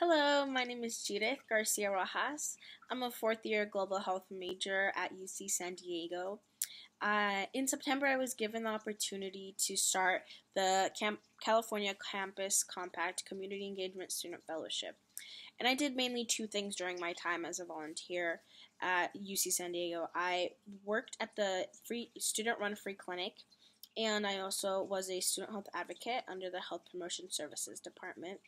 Hello, my name is Judith Garcia Rojas. I'm a fourth year global health major at UC San Diego. Uh, in September, I was given the opportunity to start the Camp- California Campus Compact Community Engagement Student Fellowship. And I did mainly two things during my time as a volunteer at UC San Diego. I worked at the free student run free clinic, and I also was a student health advocate under the Health Promotion Services Department.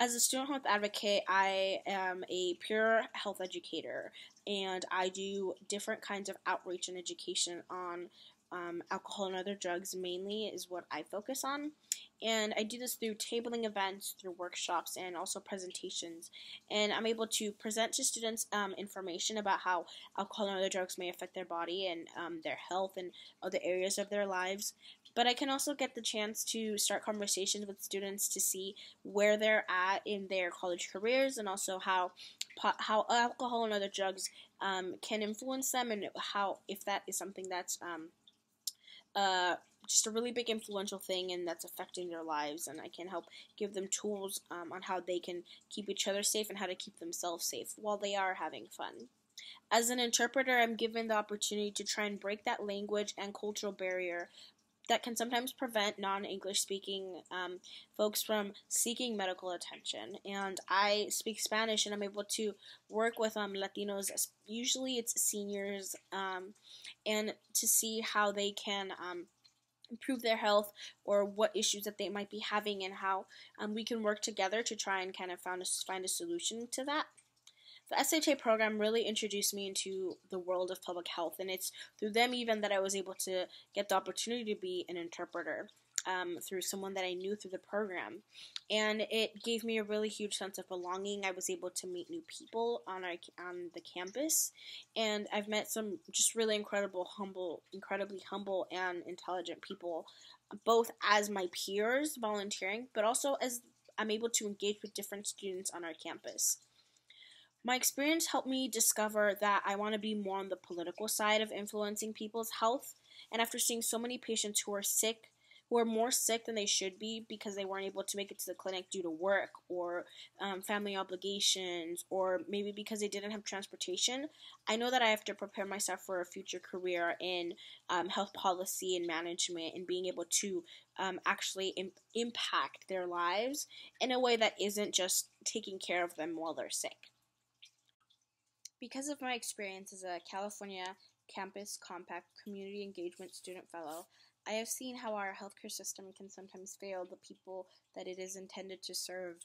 As a student health advocate, I am a peer health educator and I do different kinds of outreach and education on um, alcohol and other drugs, mainly, is what I focus on. And I do this through tabling events, through workshops, and also presentations. And I'm able to present to students um, information about how alcohol and other drugs may affect their body and um, their health and other areas of their lives. But I can also get the chance to start conversations with students to see where they're at in their college careers and also how how alcohol and other drugs um, can influence them and how if that is something that's um, uh, just a really big influential thing and that's affecting their lives and i can help give them tools um, on how they can keep each other safe and how to keep themselves safe while they are having fun as an interpreter i'm given the opportunity to try and break that language and cultural barrier that can sometimes prevent non-English speaking um, folks from seeking medical attention. And I speak Spanish, and I'm able to work with um, Latinos. Usually, it's seniors, um, and to see how they can um, improve their health or what issues that they might be having, and how um, we can work together to try and kind of find a, find a solution to that the SHA program really introduced me into the world of public health, and it's through them even that I was able to get the opportunity to be an interpreter. Um, through someone that I knew through the program. And it gave me a really huge sense of belonging. I was able to meet new people on our on the campus, and I've met some just really incredible, humble, incredibly humble and intelligent people, both as my peers volunteering, but also as I'm able to engage with different students on our campus. My experience helped me discover that I want to be more on the political side of influencing people's health. And after seeing so many patients who are sick, who are more sick than they should be because they weren't able to make it to the clinic due to work or um, family obligations, or maybe because they didn't have transportation, I know that I have to prepare myself for a future career in um, health policy and management and being able to um, actually Im- impact their lives in a way that isn't just taking care of them while they're sick. Because of my experience as a California Campus Compact Community Engagement Student Fellow, I have seen how our healthcare system can sometimes fail the people that it is intended to serve,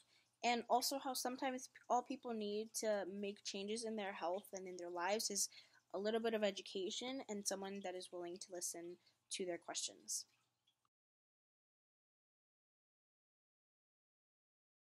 and also how sometimes all people need to make changes in their health and in their lives is a little bit of education and someone that is willing to listen to their questions.